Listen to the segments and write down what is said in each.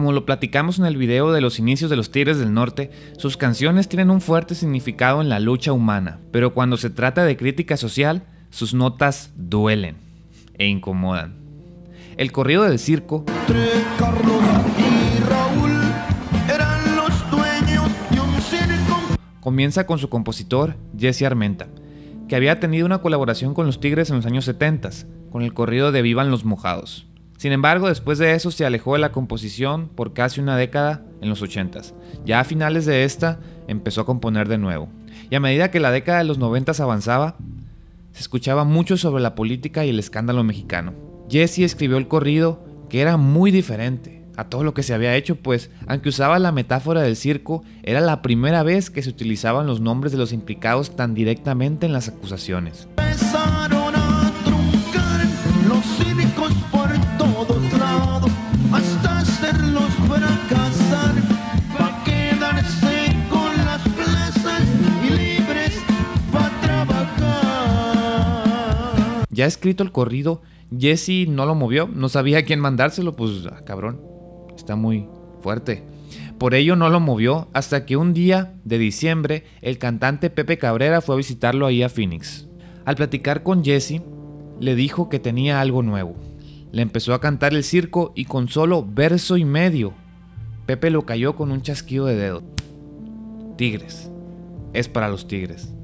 Como lo platicamos en el video de los inicios de los Tigres del Norte, sus canciones tienen un fuerte significado en la lucha humana, pero cuando se trata de crítica social, sus notas duelen e incomodan. El corrido del circo comienza con su compositor Jesse Armenta, que había tenido una colaboración con los Tigres en los años 70, con el corrido de Vivan los Mojados. Sin embargo, después de eso se alejó de la composición por casi una década en los 80s. Ya a finales de esta empezó a componer de nuevo. Y a medida que la década de los 90 avanzaba, se escuchaba mucho sobre la política y el escándalo mexicano. Jesse escribió el corrido que era muy diferente a todo lo que se había hecho, pues aunque usaba la metáfora del circo, era la primera vez que se utilizaban los nombres de los implicados tan directamente en las acusaciones. Ya escrito el corrido, Jesse no lo movió, no sabía a quién mandárselo, pues ah, cabrón, está muy fuerte. Por ello no lo movió hasta que un día de diciembre el cantante Pepe Cabrera fue a visitarlo ahí a Phoenix. Al platicar con Jesse, le dijo que tenía algo nuevo. Le empezó a cantar el circo y con solo verso y medio, Pepe lo cayó con un chasquido de dedo. Tigres. Es para los tigres.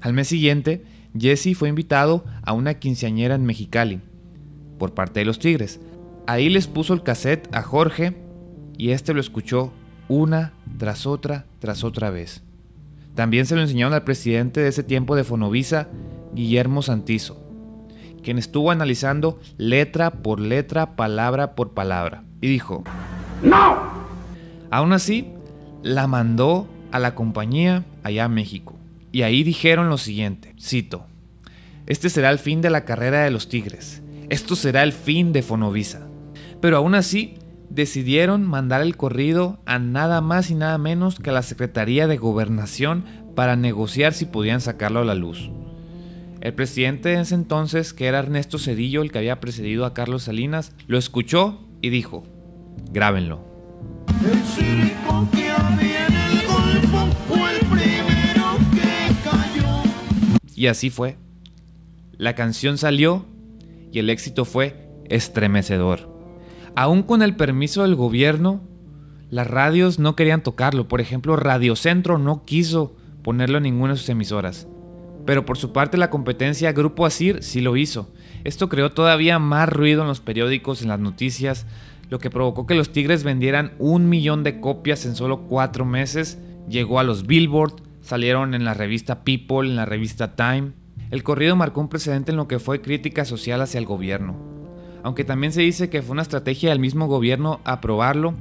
Al mes siguiente, Jesse fue invitado a una quinceañera en Mexicali por parte de los Tigres. Ahí les puso el cassette a Jorge y este lo escuchó una tras otra tras otra vez. También se lo enseñaron al presidente de ese tiempo de Fonovisa, Guillermo Santizo, quien estuvo analizando letra por letra, palabra por palabra, y dijo, ¡No! Aún así, la mandó a la compañía allá a México. Y ahí dijeron lo siguiente, cito, este será el fin de la carrera de los Tigres, esto será el fin de Fonovisa. Pero aún así, decidieron mandar el corrido a nada más y nada menos que a la Secretaría de Gobernación para negociar si podían sacarlo a la luz. El presidente de ese entonces, que era Ernesto Cedillo, el que había precedido a Carlos Salinas, lo escuchó y dijo, grábenlo. Y así fue. La canción salió y el éxito fue estremecedor. Aún con el permiso del gobierno, las radios no querían tocarlo. Por ejemplo, Radio Centro no quiso ponerlo en ninguna de sus emisoras. Pero por su parte la competencia Grupo Asir sí lo hizo. Esto creó todavía más ruido en los periódicos, en las noticias, lo que provocó que los Tigres vendieran un millón de copias en solo cuatro meses. Llegó a los Billboard, Salieron en la revista People, en la revista Time. El corrido marcó un precedente en lo que fue crítica social hacia el gobierno. Aunque también se dice que fue una estrategia del mismo gobierno aprobarlo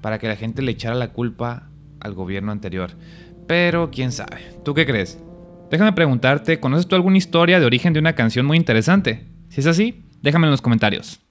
para que la gente le echara la culpa al gobierno anterior. Pero quién sabe. ¿Tú qué crees? Déjame preguntarte, ¿conoces tú alguna historia de origen de una canción muy interesante? Si es así, déjame en los comentarios.